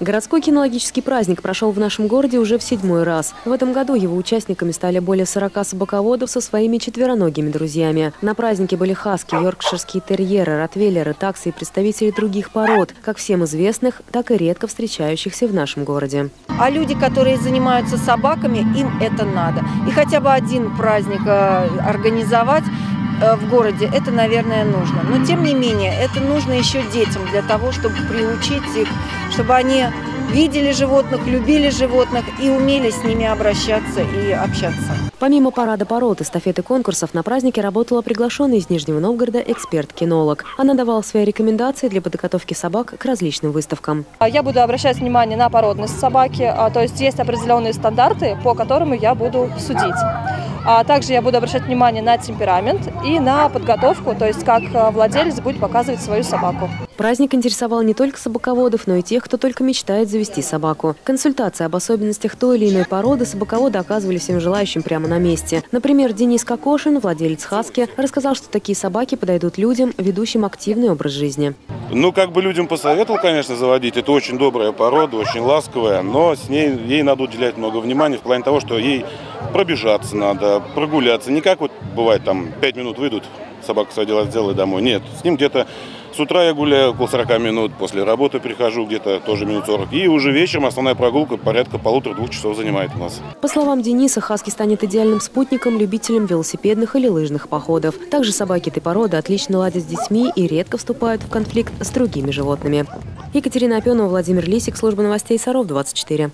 Городской кинологический праздник прошел в нашем городе уже в седьмой раз. В этом году его участниками стали более 40 собаководов со своими четвероногими друзьями. На празднике были хаски, йоркширские терьеры, ротвейлеры, таксы и представители других пород, как всем известных, так и редко встречающихся в нашем городе. А люди, которые занимаются собаками, им это надо. И хотя бы один праздник э, организовать в городе, это, наверное, нужно. Но, тем не менее, это нужно еще детям для того, чтобы приучить их, чтобы они видели животных, любили животных и умели с ними обращаться и общаться. Помимо парада пород, эстафеты конкурсов, на празднике работала приглашенная из Нижнего Новгорода эксперт-кинолог. Она давала свои рекомендации для подготовки собак к различным выставкам. Я буду обращать внимание на породность собаки, а, то есть есть определенные стандарты, по которым я буду судить. А также я буду обращать внимание на темперамент и на подготовку, то есть как а, владелец будет показывать свою собаку. Праздник интересовал не только собаководов, но и тех, кто только мечтает завести собаку. Консультации об особенностях той или иной породы собаководы оказывали всем желающим прямо на месте. Например, Денис Кокошин, владелец Хаски, рассказал, что такие собаки подойдут людям, ведущим активный образ жизни. Ну, как бы людям посоветовал, конечно, заводить. Это очень добрая порода, очень ласковая, но с ней ей надо уделять много внимания в плане того, что ей пробежаться надо, прогуляться. Не как вот бывает там 5 минут выйдут, собака свое сделает домой. Нет, с ним где-то с утра я гуляю около 40 минут, после работы прихожу где-то тоже минут 40. И уже вечером основная прогулка порядка полутора-двух часов занимает у нас. По словам Дениса, Хаски станет идеальным спутником любителям велосипедных или лыжных походов. Также собаки этой породы отлично ладят с детьми и редко вступают в конфликт с другими животными. Екатерина Опенова, Владимир Лисик, служба новостей Саров, 24.